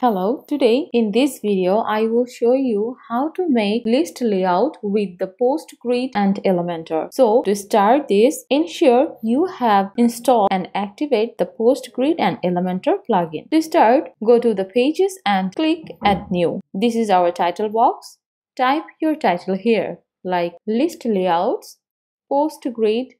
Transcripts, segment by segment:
Hello, today in this video I will show you how to make list layout with the PostGrid and Elementor. So to start this, ensure you have installed and activate the PostGrid and Elementor plugin. To start, go to the pages and click add new. This is our title box. Type your title here like list layouts, PostGrid,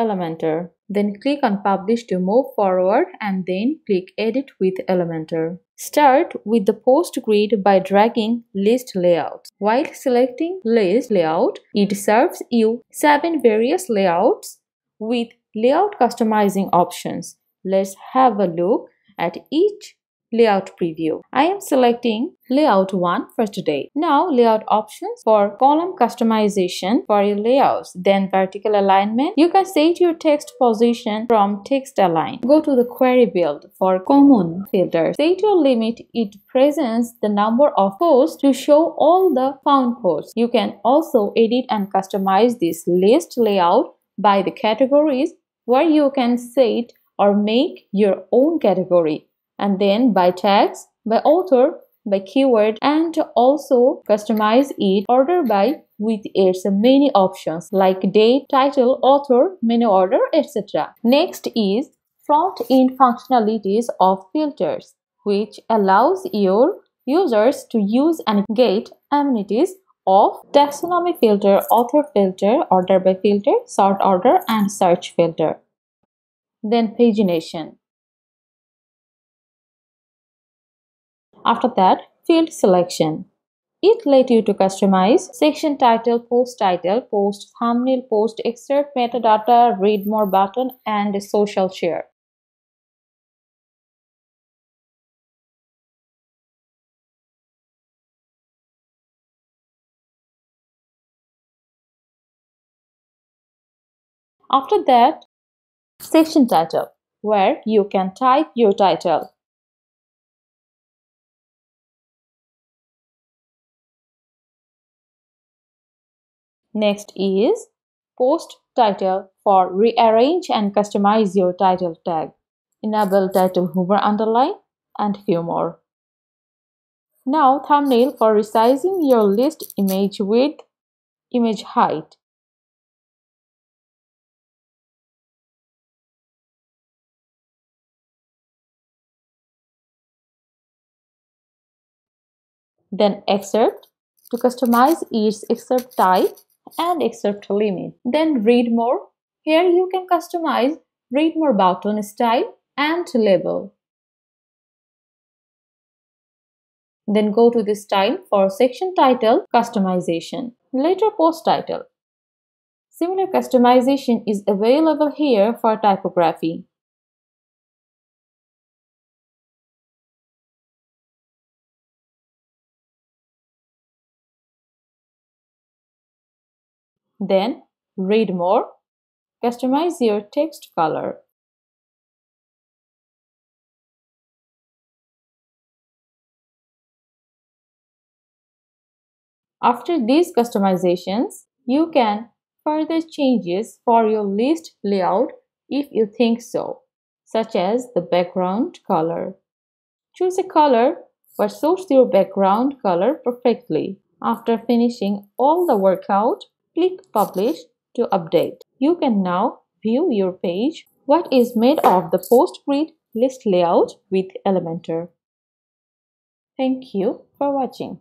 Elementor. Then click on publish to move forward and then click edit with Elementor. Start with the post grid by dragging list layout. While selecting list layout, it serves you 7 various layouts with layout customizing options. Let's have a look at each layout preview. I am selecting layout 1 for today. Now layout options for column customization for your layouts. Then vertical alignment. You can set your text position from text align. Go to the query build for common filters. Set your limit. It presents the number of posts to show all the found posts. You can also edit and customize this list layout by the categories where you can set or make your own category and then by tags, by author, by keyword and also customize it order by with its many options like date, title, author, menu order, etc. Next is front-end functionalities of filters which allows your users to use and get amenities of taxonomy filter, author filter, order by filter, sort order and search filter. Then pagination. After that, field selection. It let you to customize section title, post title, post thumbnail, post excerpt, metadata, read more button, and social share. After that, section title, where you can type your title. Next is post title for rearrange and customize your title tag. Enable title hover underline and few more. Now thumbnail for resizing your list image width, image height. Then excerpt to customize its excerpt type and excerpt limit. Then read more. Here you can customize read more button style and label. Then go to the style for section title customization. Later post title. Similar customization is available here for typography. Then read more, customize your text color. After these customizations, you can further changes for your list layout if you think so, such as the background color. Choose a color that suits your background color perfectly. After finishing all the workout, Click Publish to update. You can now view your page what is made of the PostGrid list layout with Elementor. Thank you for watching.